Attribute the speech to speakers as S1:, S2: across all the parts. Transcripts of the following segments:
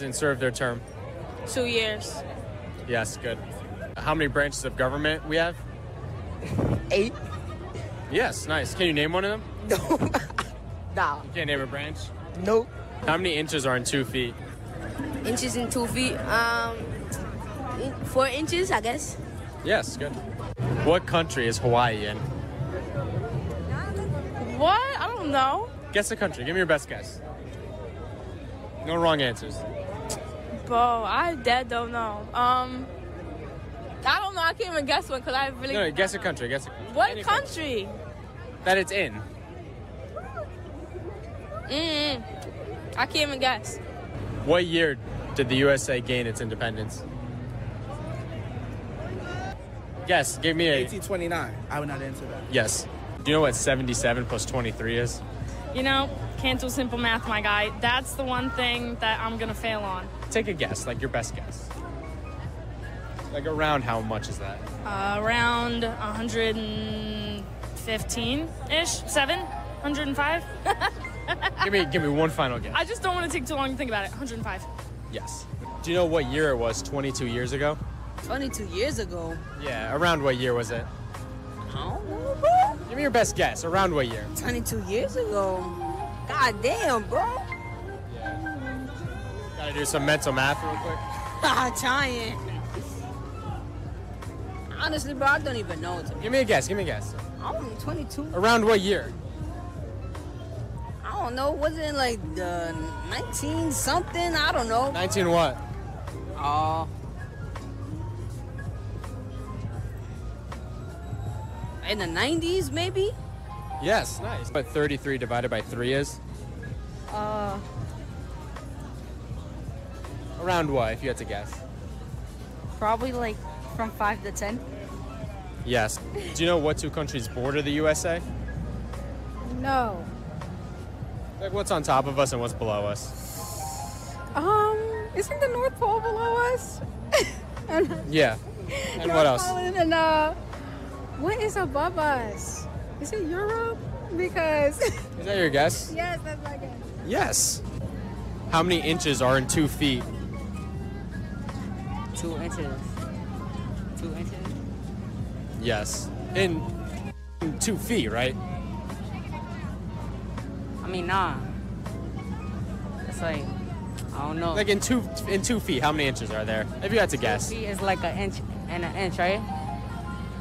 S1: and serve their term?
S2: Two years.
S1: Yes, good. How many branches of government we have?
S3: Eight?
S1: Yes, nice. Can you name one of them?
S3: No. nah.
S1: You can't name a branch.
S3: Nope.
S1: How many inches are in two feet?
S2: Inches in two feet. Um, four inches, I guess.
S1: Yes, good. What country is Hawaii in?
S2: What? I don't know.
S1: Guess the country. Give me your best guess. No wrong answers.
S2: Bro, I dead don't know. Um, I don't know. I can't even guess one because I really.
S1: No, no, guess a country. Guess a country.
S2: What
S1: Any
S2: country?
S1: That it's in.
S2: Mm, I can't even guess.
S1: What year did the USA gain its independence? Yes, give me a
S3: 1829. I would not answer that.
S1: yes. Do you know what 77 plus 23 is?
S4: You know, can't do simple math, my guy. That's the one thing that I'm gonna fail on.
S1: Take a guess, like your best guess. Like around how much is that?
S4: Uh, around 115 ish, seven, 105.
S1: give me give me one final guess.
S4: I just don't want to take too long to think about it. 105.
S1: Yes. Do you know what year it was 22 years ago?
S3: 22 years ago.
S1: Yeah, around what year was it?
S3: I don't know, bro.
S1: Give me your best guess. Around what year?
S3: 22 years ago. God damn, bro. Yeah.
S1: Gotta do some mental math real quick.
S3: I'm trying. Honestly, bro, I don't even know.
S1: Give me a guess. Give me a guess.
S3: I'm 22.
S1: Around what year?
S3: I don't know. Was it like the 19 something? I don't know.
S1: 19 what?
S3: Oh. In the 90s, maybe?
S1: Yes, nice. But 33 divided by 3 is?
S3: Uh,
S1: Around what, if you had to guess?
S5: Probably like from 5 to 10.
S1: Yes. Do you know what two countries border the USA?
S5: No.
S1: Like what's on top of us and what's below us?
S5: Um, isn't the North Pole below us? and
S1: Yeah. And
S5: North
S1: what else?
S5: Pole and uh, what is above us? Is it Europe? Because
S1: Is that your guess?
S5: yes, that's my guess.
S1: Yes. How many inches are in two feet?
S3: two inches. Two inches?
S1: Yes. In, in two feet, right?
S3: I mean, nah. It's like, I don't know.
S1: Like in two in two feet, how many inches are there? If you had to guess.
S3: Two feet is like an inch and an inch, right?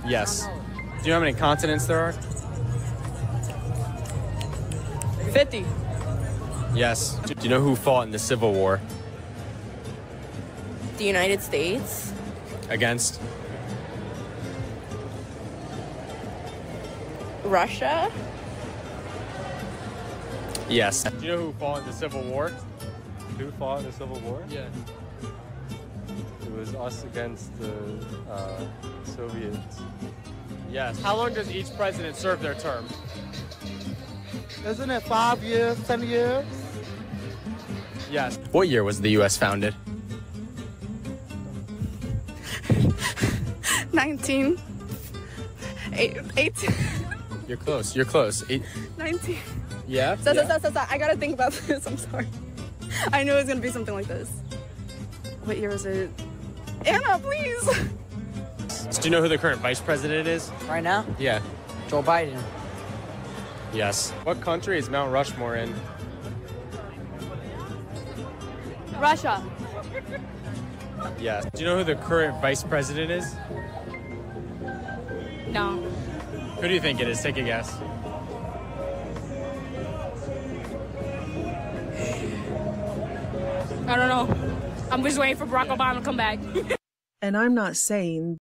S1: Yes. Do you know how many continents there are?
S3: 50.
S1: Yes. Do you know who fought in the Civil War
S2: The United States.
S1: against?
S2: Russia.
S1: Yes. Do you know who fought in the Civil War?
S6: Who fought in the Civil War?
S1: Yeah.
S6: It was us against the uh, Soviets.
S1: Yes. How long does each president serve their term?
S7: Isn't it five years, ten years?
S1: Yes. What year was the U.S. founded?
S4: 19. Eight, 18.
S1: You're close. You're close. Eight,
S4: 19.
S1: yeah.
S4: Stop,
S1: yeah.
S4: stop, stop, stop. I gotta think about this. I'm sorry. I knew it was gonna be something like this. What year is it? Anna, please.
S1: Do you know who the current vice president is?
S3: Right now?
S1: Yeah.
S3: Joe Biden.
S1: Yes. What country is Mount Rushmore in?
S4: Russia.
S1: Yes. Do you know who the current vice president is?
S4: No.
S1: Who do you think it is? Take a guess.
S4: I don't know. I'm just waiting for Barack Obama to come back.
S8: And I'm not saying